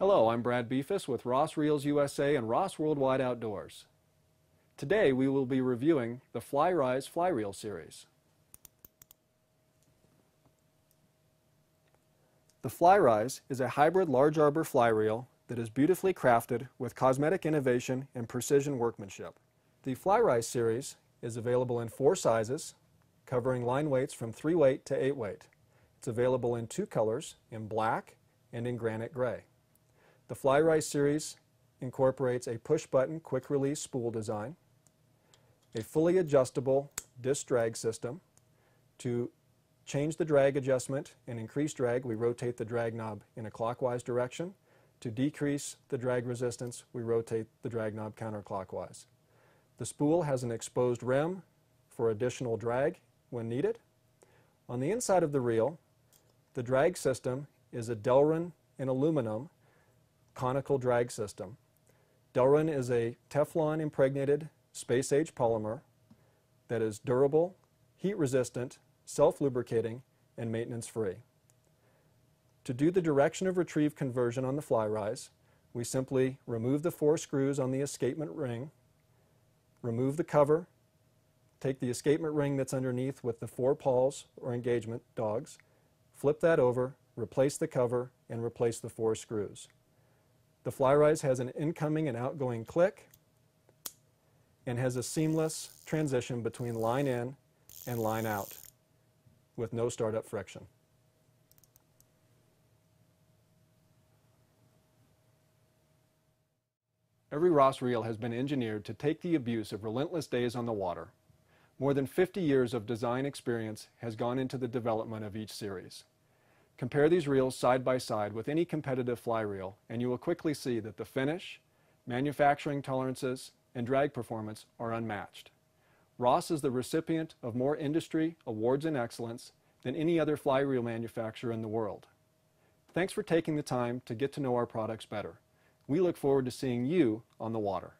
Hello, I'm Brad Beefus with Ross Reels USA and Ross Worldwide Outdoors. Today we will be reviewing the Fly-Rise Fly Reel series. The Fly-Rise is a hybrid large arbor fly reel that is beautifully crafted with cosmetic innovation and precision workmanship. The Fly-Rise series is available in four sizes, covering line weights from 3 weight to 8 weight. It's available in two colors, in black and in granite gray. The Fly-Rise series incorporates a push-button quick-release spool design, a fully adjustable disc drag system. To change the drag adjustment and increase drag, we rotate the drag knob in a clockwise direction. To decrease the drag resistance, we rotate the drag knob counterclockwise. The spool has an exposed rim for additional drag when needed. On the inside of the reel, the drag system is a Delrin in aluminum conical drag system. Delrin is a Teflon impregnated space age polymer that is durable, heat resistant, self-lubricating, and maintenance free. To do the direction of retrieve conversion on the Fly-Rise, we simply remove the four screws on the escapement ring, remove the cover, take the escapement ring that's underneath with the four pawls or engagement dogs, flip that over, replace the cover, and replace the four screws. The Fly-Rise has an incoming and outgoing click and has a seamless transition between line in and line out with no startup friction. Every Ross reel has been engineered to take the abuse of relentless days on the water. More than 50 years of design experience has gone into the development of each series. Compare these reels side by side with any competitive fly reel and you will quickly see that the finish, manufacturing tolerances, and drag performance are unmatched. Ross is the recipient of more industry awards and excellence than any other fly reel manufacturer in the world. Thanks for taking the time to get to know our products better. We look forward to seeing you on the water.